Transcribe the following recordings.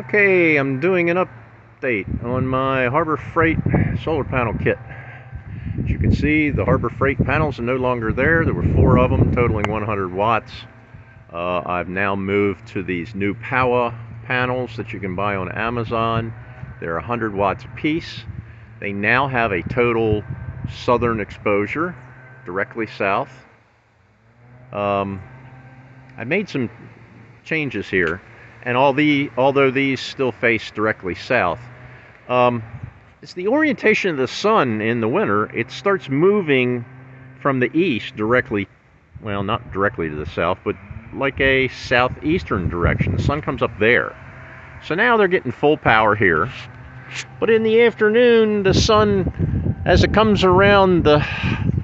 Okay, I'm doing an update on my Harbor Freight solar panel kit. As you can see, the Harbor Freight panels are no longer there. There were four of them, totaling 100 watts. Uh, I've now moved to these New Powa panels that you can buy on Amazon. They're 100 watts apiece. They now have a total southern exposure, directly south. Um, I made some changes here and all the although these still face directly south um, it's the orientation of the sun in the winter. It starts moving from the east directly well not directly to the south but like a southeastern direction. The sun comes up there. So now they're getting full power here. But in the afternoon the sun as it comes around the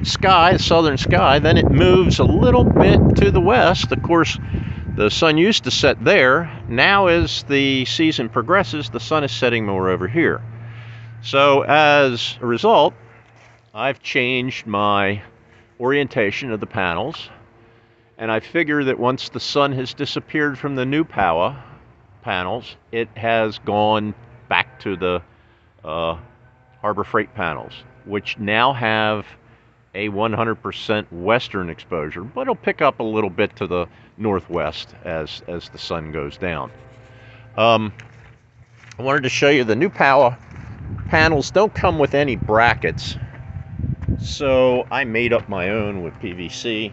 sky the southern sky then it moves a little bit to the west. Of course the sun used to set there. Now, as the season progresses, the sun is setting more over here. So, as a result, I've changed my orientation of the panels. And I figure that once the sun has disappeared from the New Powa panels, it has gone back to the uh, Harbor Freight panels, which now have a 100% western exposure, but it'll pick up a little bit to the northwest as, as the sun goes down. Um, I wanted to show you the New Powa panels don't come with any brackets. So I made up my own with PVC,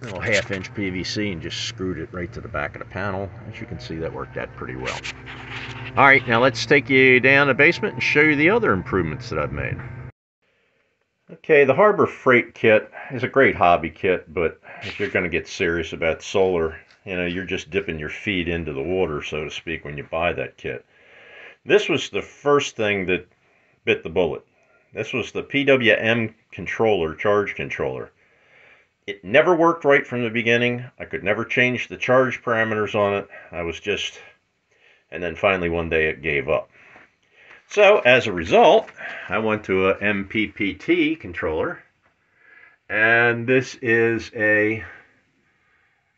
a little half inch PVC and just screwed it right to the back of the panel. As you can see, that worked out pretty well. All right, now let's take you down the basement and show you the other improvements that I've made. Okay, the Harbor Freight kit is a great hobby kit, but if you're going to get serious about solar, you know, you're just dipping your feet into the water, so to speak, when you buy that kit. This was the first thing that bit the bullet. This was the PWM controller, charge controller. It never worked right from the beginning. I could never change the charge parameters on it. I was just, and then finally one day it gave up. So as a result, I went to a MPPT controller, and this is a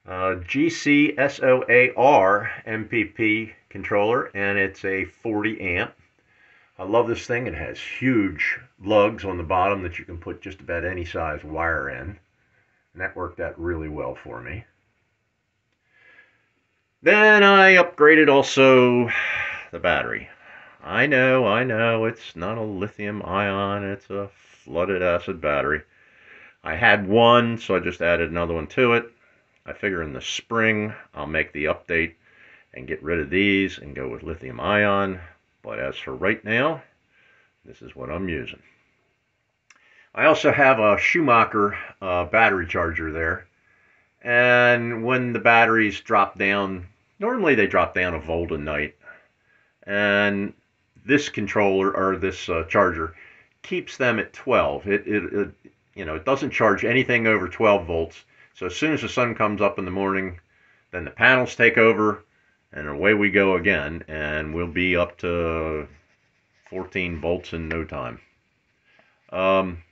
uh, GCSOAR MPP controller, and it's a 40 amp. I love this thing. It has huge lugs on the bottom that you can put just about any size wire in. And that worked out really well for me. Then I upgraded also the battery. I know, I know, it's not a lithium ion, it's a flooded acid battery. I had one, so I just added another one to it. I figure in the spring I'll make the update and get rid of these and go with lithium ion. But as for right now, this is what I'm using. I also have a Schumacher uh, battery charger there. And when the batteries drop down, normally they drop down a volt a night. And this controller or this uh, charger keeps them at 12. It, it, it, you know, it doesn't charge anything over 12 volts. So as soon as the sun comes up in the morning, then the panels take over and away we go again and we'll be up to 14 volts in no time. Um,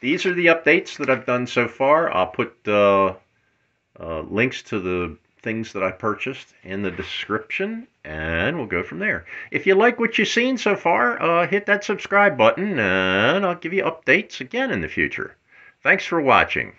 these are the updates that I've done so far. I'll put uh, uh, links to the things that I purchased in the description, and we'll go from there. If you like what you've seen so far, uh, hit that subscribe button, and I'll give you updates again in the future. Thanks for watching.